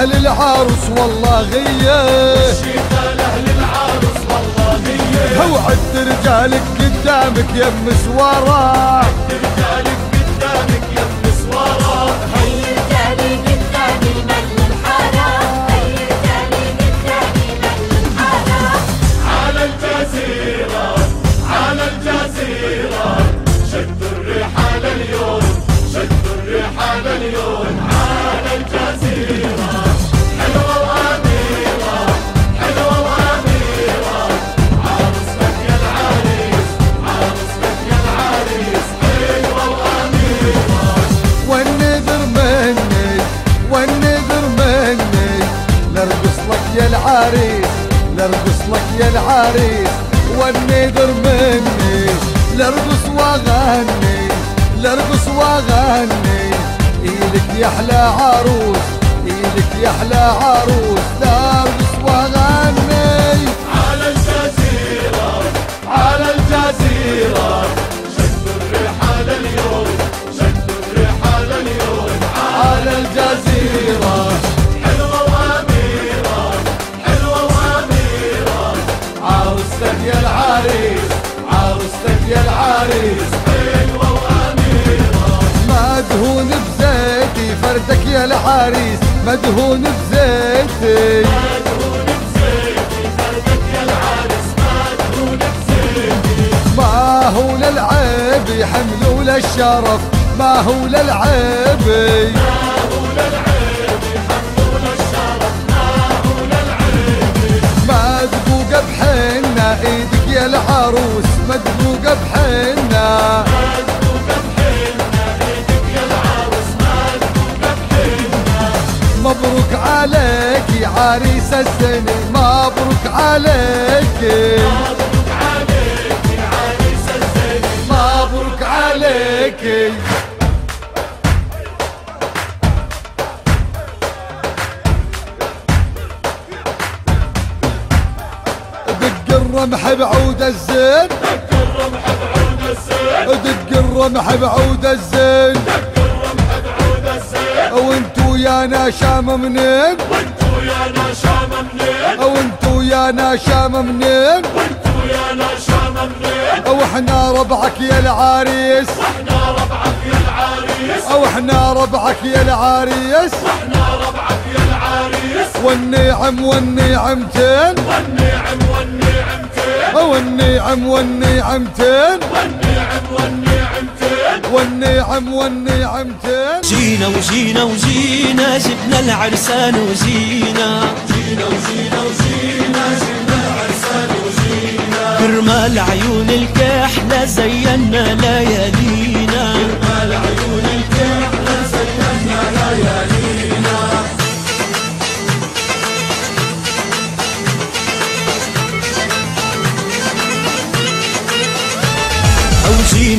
لأهل العروس والله غية. اوعد رجالك قدامك يا مسوارة هي العريس لارقص لك يا العريس. والنذر مني لارقص وأغني لارقص وأغني. إيلك يا أحلى عروس إيلك يا أحلى عروس. لارقص وأغني. على الجزيرة على الجزيرة. شدوا الرحال اليوم شدوا الرحال اليوم. على الجزيرة. عروستك يا العريس مدهون بزيتي فردك يا العريس مدهون بزيتي. مدهون بزيتي فردك يا العرس مدهون بزيتي ما هو للعيب يحملوا للشرف ما هو للعيب ما هو للعيب يحملون الشرف. ما هو للعيب مدبوقة بحنا إيدك يا العروس مدبوقة بحنا مبروك عليك يا عريس السنة مبروك عليك. مبروك عليك يا عريس الزين مبروك عليك. الرمح بعود الزين. دق الرمح بعود الزين. دق الرمح بعود الزين دق وانتو يا ناشام منين؟ وانتو يا نشام منين وانتو يا ناشام منين؟ وانتو يا نشام منين وإحنا ربعك يا العريس. إحنا ربعك يا العريس. وإحنا ربعك يا العريس إحنا ربعك يا العريس والنعم والنعمتين والنعم والنعمتين. والنعم والنعمتين. والنعم والنعمتين. والنعم والنعمتين جينا وجينا وجينا جبنا العرسان وجينا جينا وجينا وجينا جبنا العرسان وجينا كرمال عيون الكحلة زينا ليالينا مال عيون الكحلة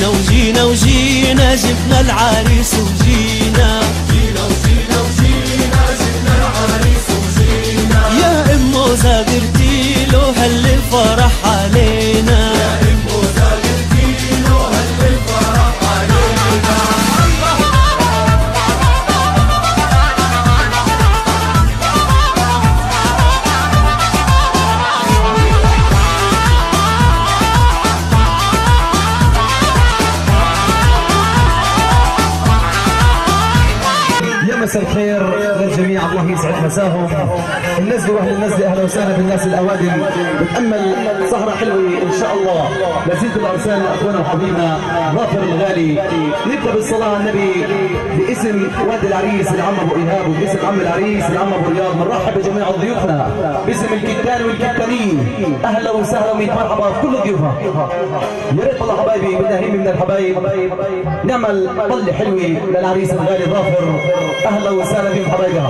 وجينا وجينا وجينا جبنا العريس وجينا. جينا وجينا وجينا جبنا العريس وجينا يا امه زابرتي له هل الفرح علينا؟ امه مساهم النزل واهل النزل أهلا وسهلا بالناس الأوادم. بتامل سهره حلوة إن شاء الله. لزيد الارسال لاخونا وحبيبنا ظافر الغالي. نبدأ بالصلاة على النبي باسم وادي العريس العم أبو إيهاب وباسم عم العريس العم أبو رياض بنرحب بجميع ضيوفنا. باسم الكتان والكتانين. أهلا وسهلا وميت مرحبا بكل ضيوفنا. يا ريت والله حبايبي بدنا هيمي من الحبايب. نعمل طلة حلوة للعريس الغالي ظافر أهلا وسهلا بكم حبايبنا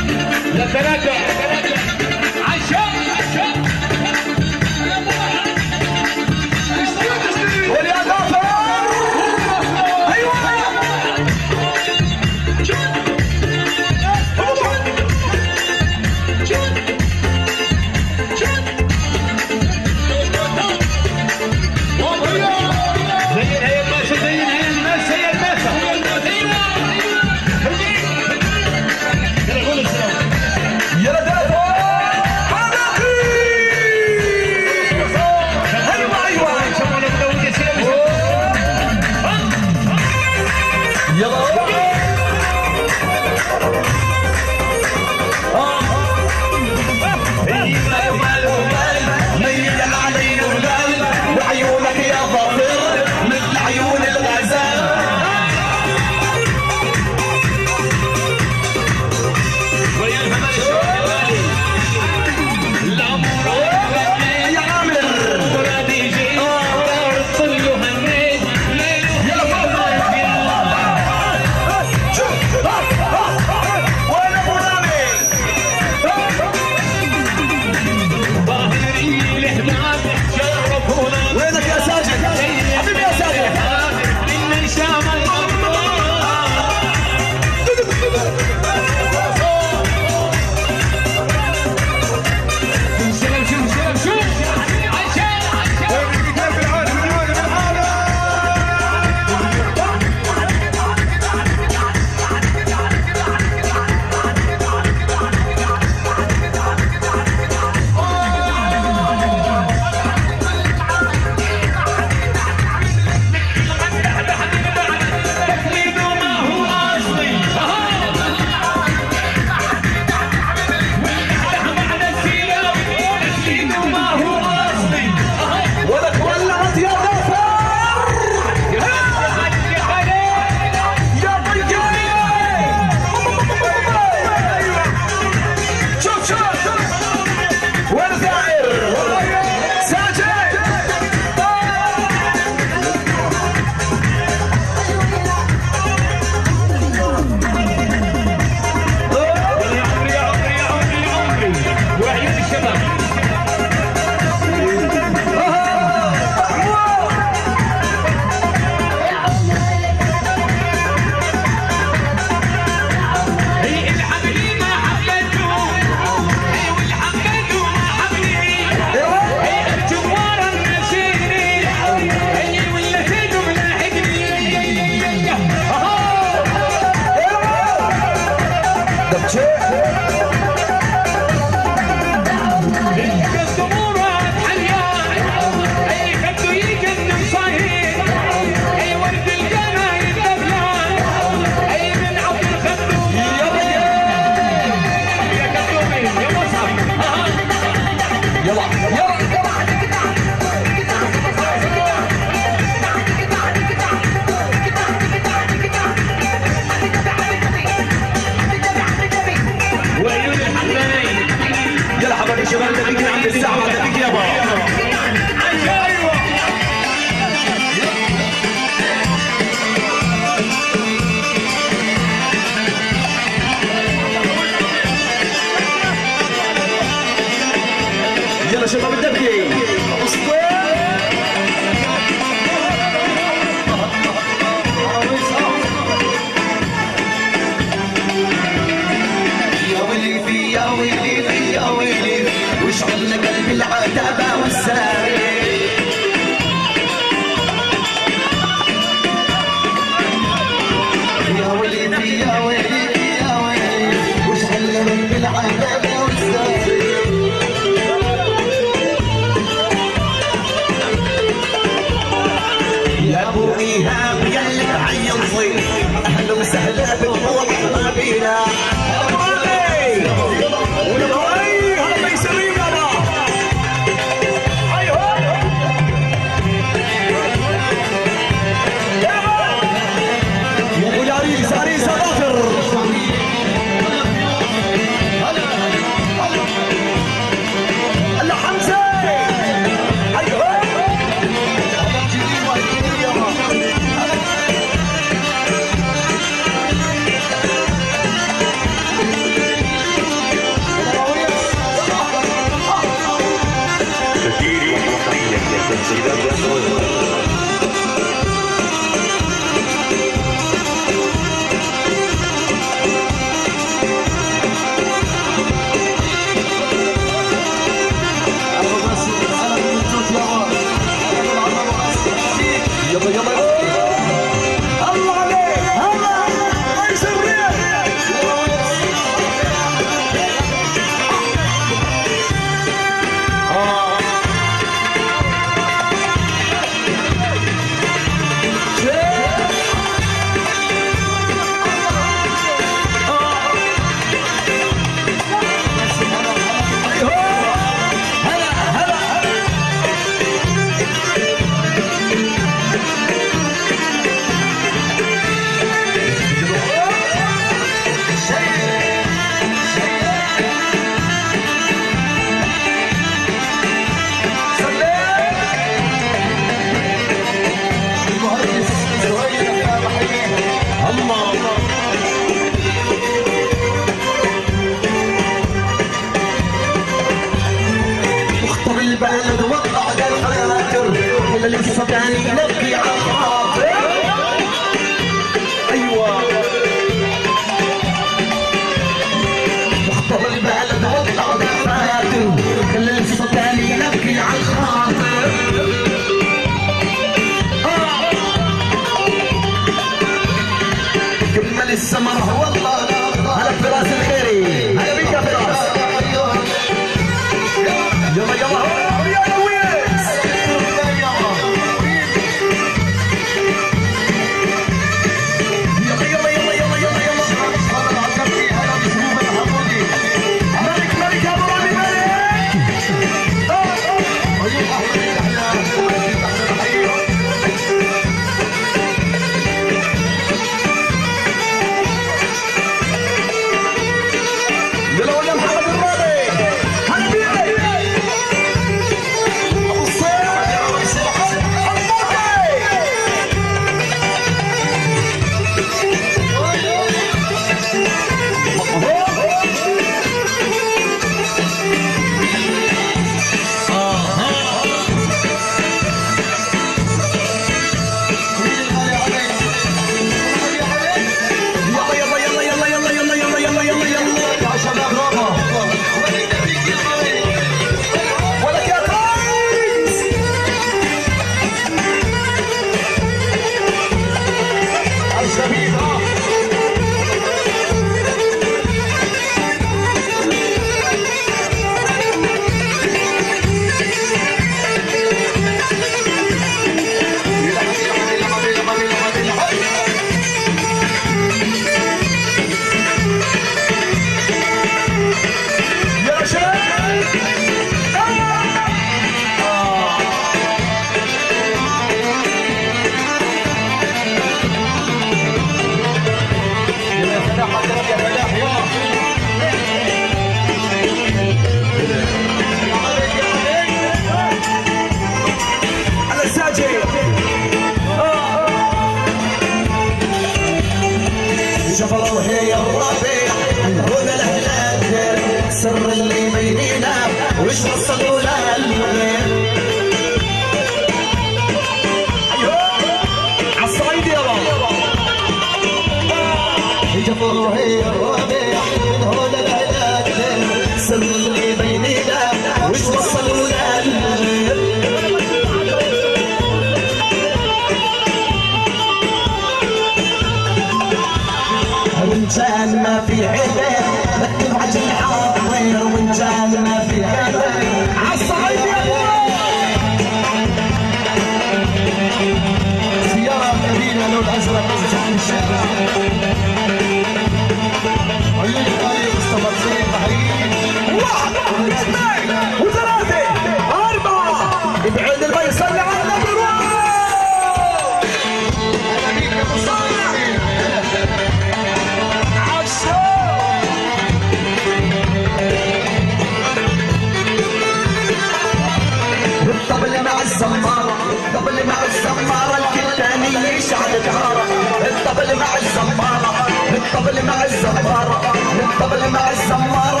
الطبل مع الزمارة الطبل مع الزمارة.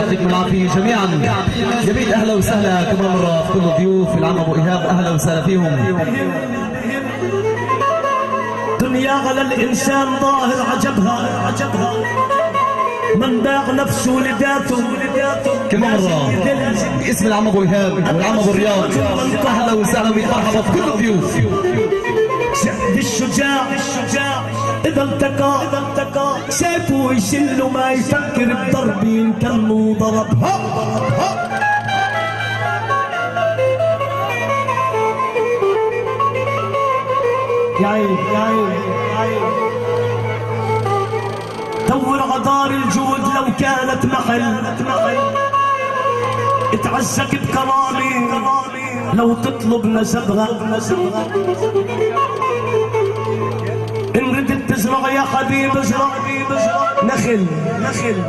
يعطيكم العافية جميعا. جميل أهلا وسهلا كمان مره في كل الضيوف العم أبو إيهاب أهلا وسهلا فيهم. دنيا على الإنسان ظاهر عجبها عجبها. من باع نفسه لذاته كمان مره باسم العم أبو إيهاب والعم أبو رياض أهلا وسهلا ومرحبا في كل الضيوف الشجاع الشجاع. إذا التقى إذا التقى. سيفه يشل ما يفكر بضرب إن كان مو ضرب. ها! ها يا عيني يا عيني يا عيني. دور عدار الجود لو كانت محل. اتعزك بكرامي. لو تطلب نسبها تزرع يا حبيب ازرع نخل نخل.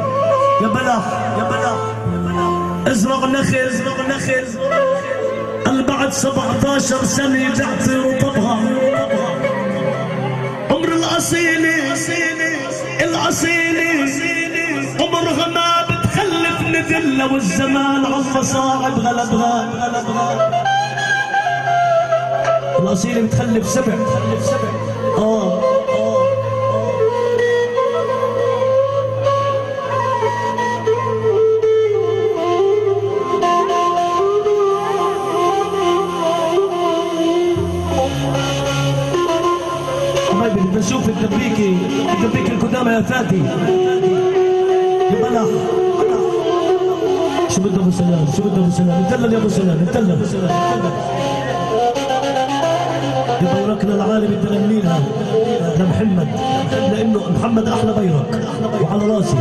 يا بلا يا بلا. ازرع نخل ازرع نخل. قال بعد 17 سنة بيعطي رطبها عمر الأصيلة الأصيلة عمرها ما بتخلف نذلة والزمان عالمصاعب غلبها غلبها. الأصيلة بتخلف سبع بتخلف سبع. الدبيكي القدامى يا فادي يا بلا شو بده أبو سلام؟ شو بده أبو سلام؟ اتدلل يا أبو سلام اتدلل بدوركنا العالي بدنا نميلها لمحمد لأنه محمد أحلى بيرك. وعلى راسي.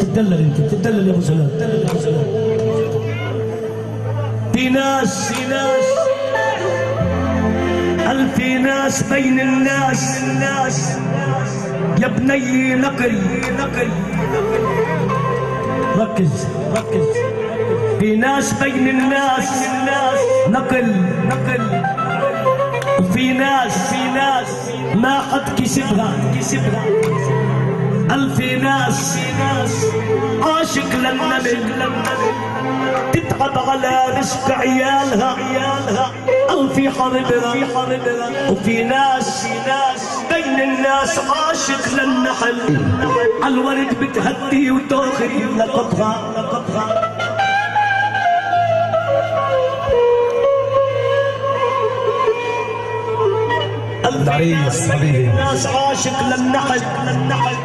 تدلل أنت تدلل يا أبو سلام. في ناس في ناس. هل في ناس بين الناس الناس؟ يا بني نقل. نقل ركز ركز. في ناس بين الناس. الناس نقل نقل. وفي ناس في ناس ما قد كسبها. كسبها هل في ناس. عاشق للنمل تتعب على رزق عيالها. عيالها في حربها وفي ناس بين الناس عاشق للنحل. الورد بتهدي وتاخذ لقطها لقطها. العريس حبيبي. ناس عاشق للنحل. للنحل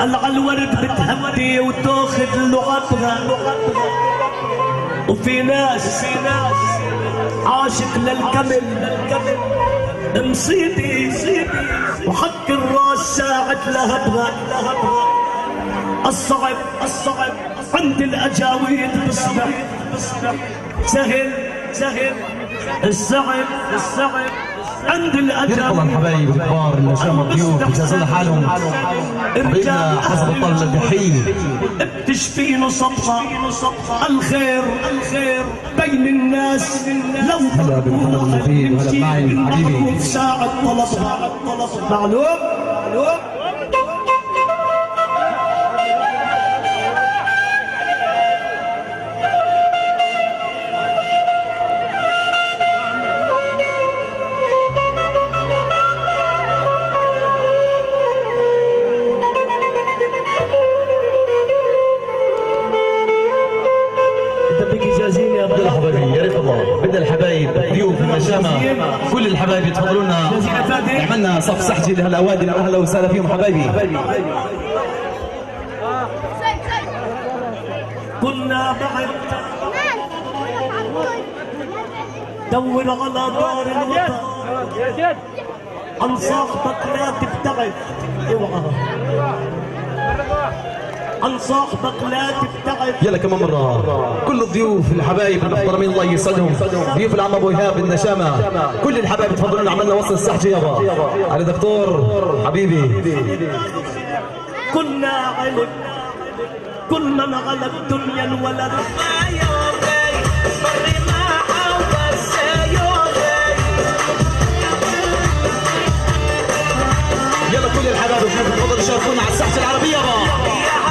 على الورد بتهدي وتاخذ لغتها وفي ناس في ناس عاشق للكمل للكمل. مصيبي وحق الراس ساعد لهبها لهبها الصعب الصعب. عند الأجاويد بصبح سهل سهل. الصعب الصعب عند يرحم الاجاويد الحبايب الكبار النشام الضيوف يجازون حالهم. حبيبنا حسب الطلب الدحيل تشفي نصبها الخير. الخير. بين الناس. لو هلا بمحمد المفيد وهلا بمعين حبيبي. ساعة طلبها معلوم؟ معلوم؟ سحجي لهالاوادم أهلا وسهلا فيهم حبايبي. كنا بعد. دور على دار الوطن. عن صاحبك لا تبتعد اوعى عن صاحبك لا تبتعد. يلا كمان مرة؟ كل الضيوف الحبايب المحترمين الله يسعدهم. ضيوف العم أبو إيهاب النشامة كل الحبايب تفضلوا لنا عملنا وصل السحجي يابا علي دكتور حبيبي. كنا علم كل من على الدنيا الولد. يلا كل الحبايب تفضلوا يشاركونا على الساحة العربية. يابا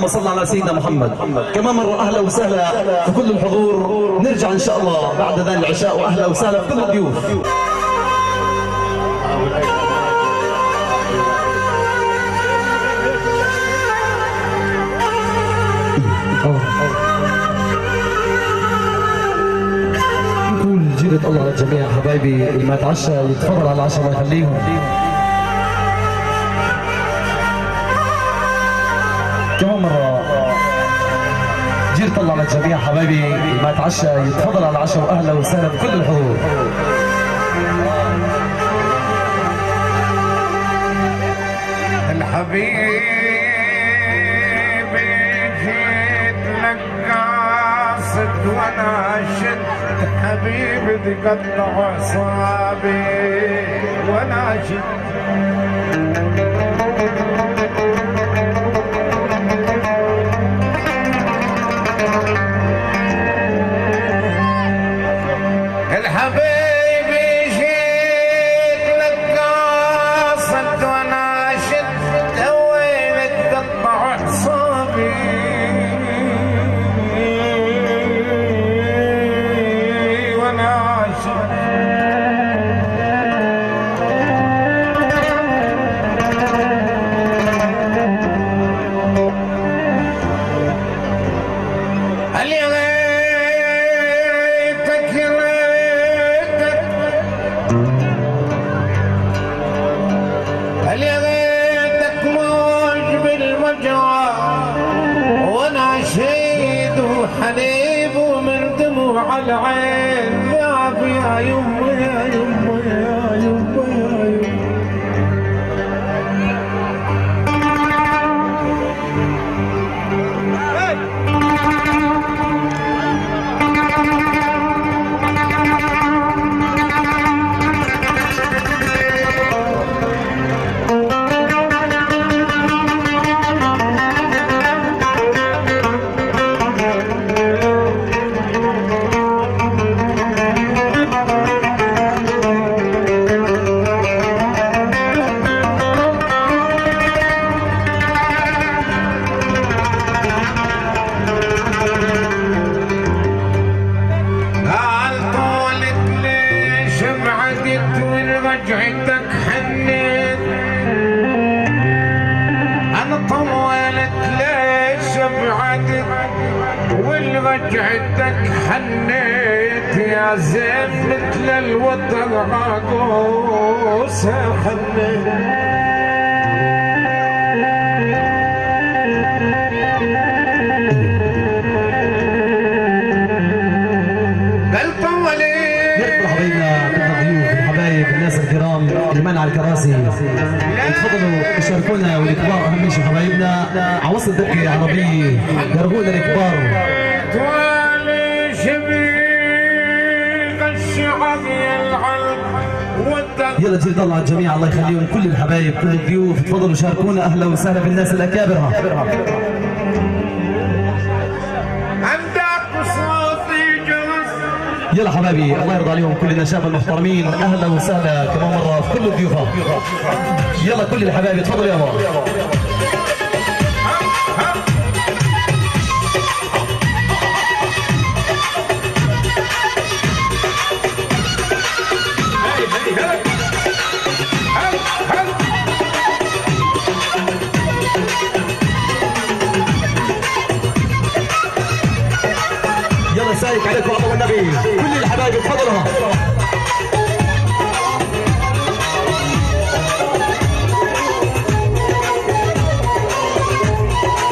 اللهم صل على سيدنا محمد. كمان مره أهلا وسهلا في كل الحضور. نرجع إن شاء الله بعد ذلك العشاء وأهلا وسهلا في كل الضيوف. نقول جيرة الله للجميع حبايبي اللي ما تعشى يتفضل على العشاء الله يخليهم كمان مرة جيرة الله للجميع حبايبي ما تعشى يتفضل على العشاء وأهلا وسهلا بكل الحضور. الحبيب جيت لك قاصد وأنا شد. حبيبي تقطع أعصابي وأنا شد. على الكراسي تفضلوا اشاركونا والكبار اهم شيء حبايبنا. عوصل دقه عربيه قربونا الكبار توالي شبيق الشعب يلعب يلا جيل طلع الجميع الله يخليهم كل الحبايب كل الضيوف. تفضلوا شاركونا. أهلا وسهلا بالناس الاكابر يلا حبايبي الله يرضى عليهم كل النشاب المحترمين أهلا وسهلا كمان مرة في كل الضيوف. يلا كل الحبايب تفضلوا يا يلا سايق عليكم الله والنبي الحبايب تفضلوا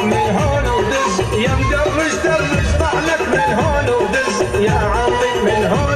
من هون ودز يا مدرج درج طعنك من هون ودز. يا عمي من هون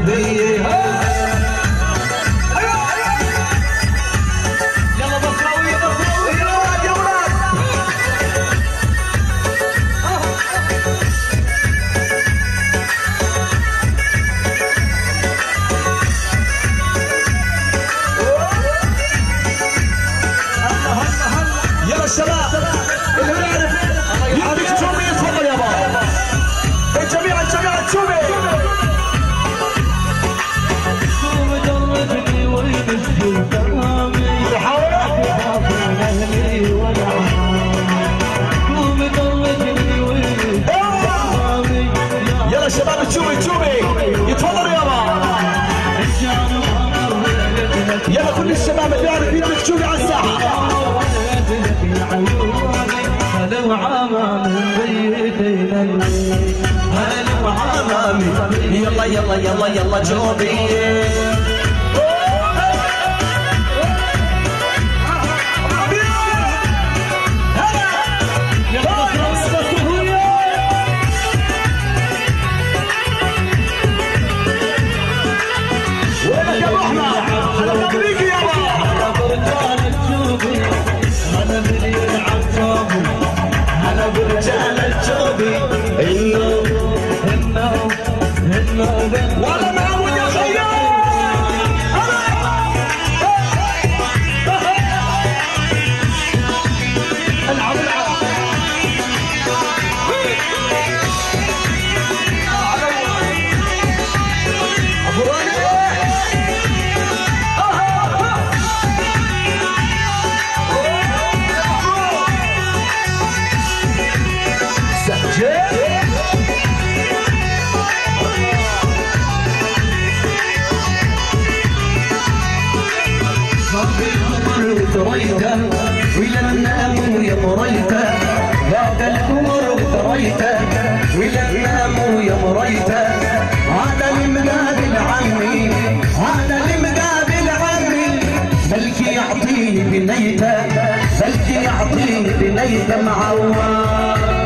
be يلا يلا يلا جوبي مريته ولما مو يا مريته هذا المقابل عمي هذا المقابل عمي بلكي يعطيني بنيته بلكي يعطيني بنيته معوض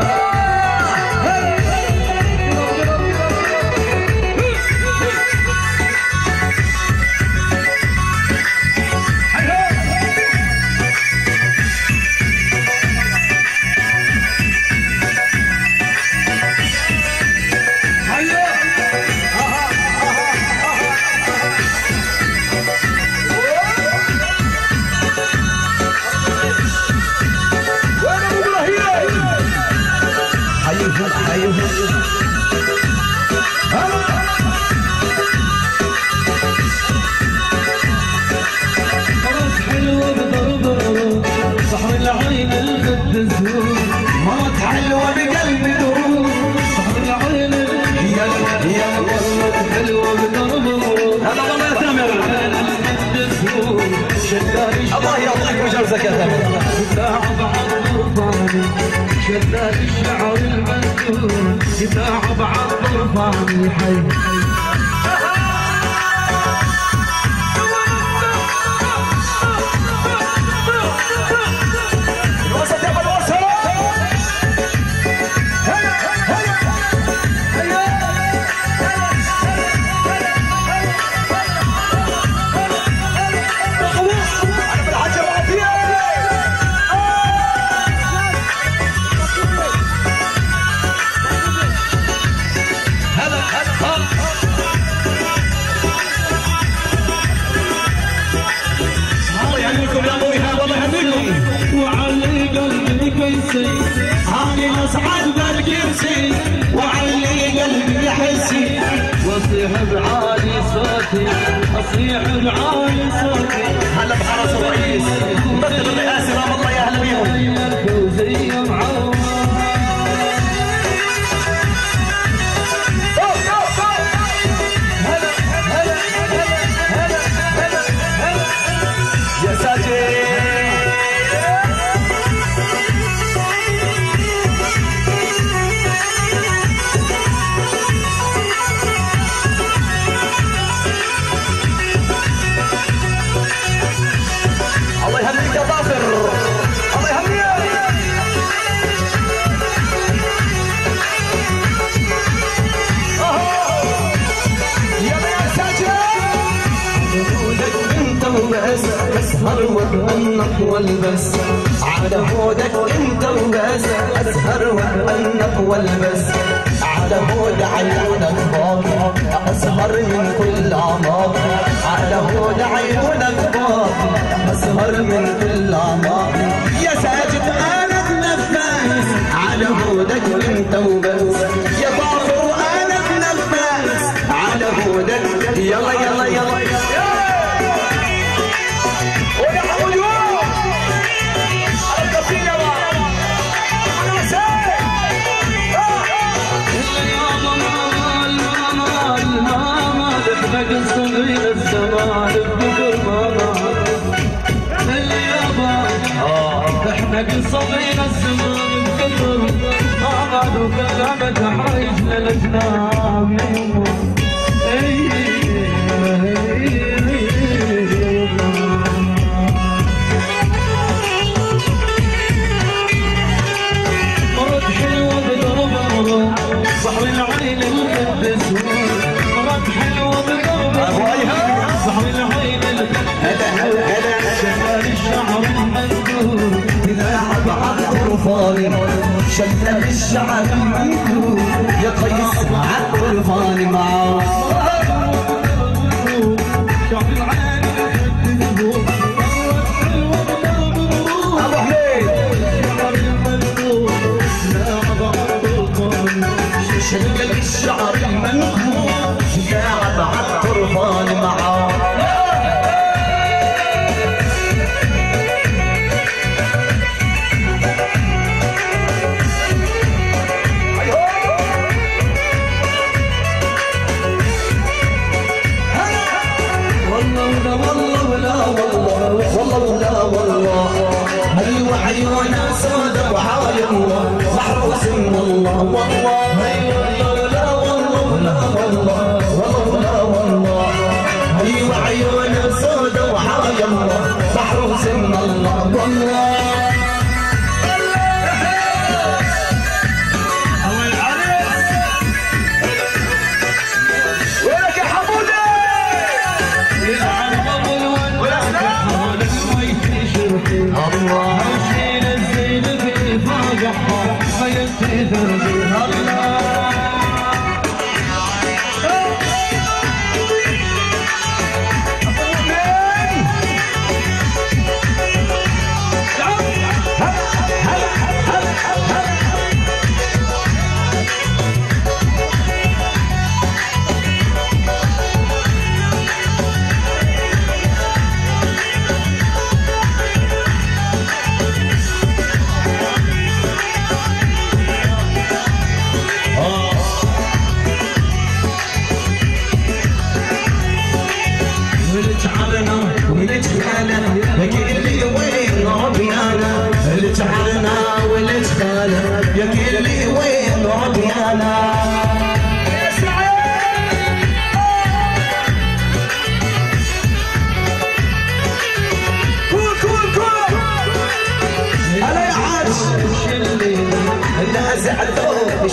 شلل الشعر المنكور يا قيس 我的猫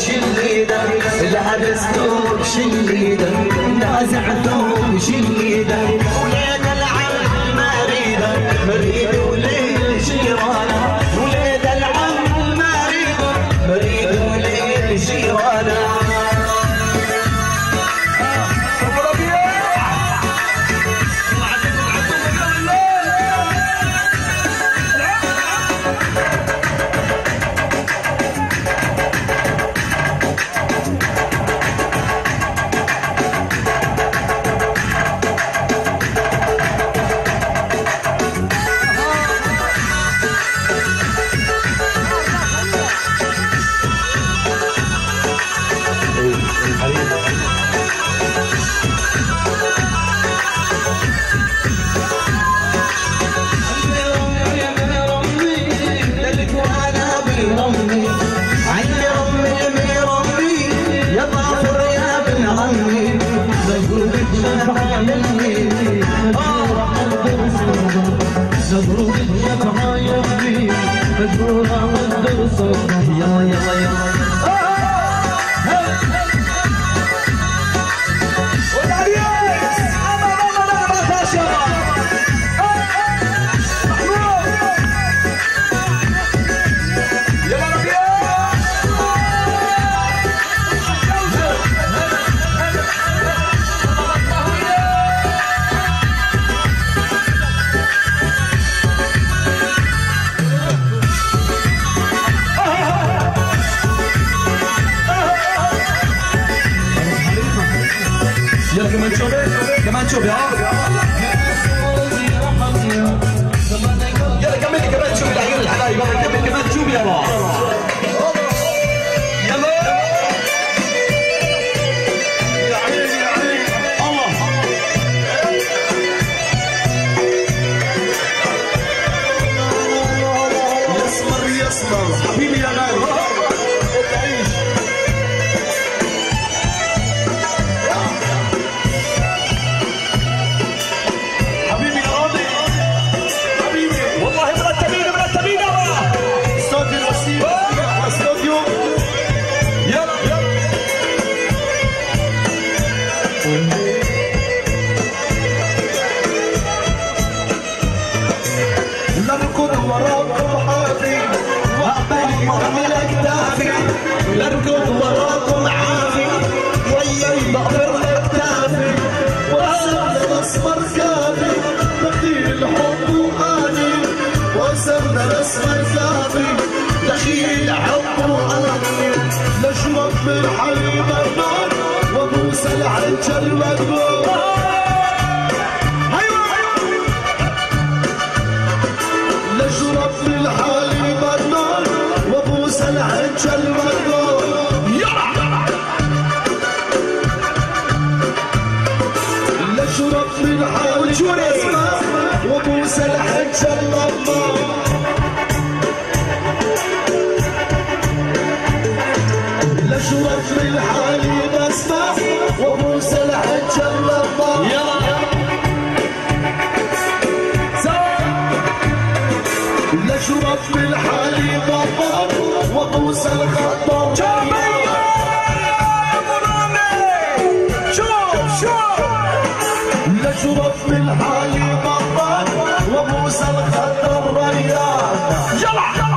شيل العرس ثوب شيل نازع ثوب شيل 香辣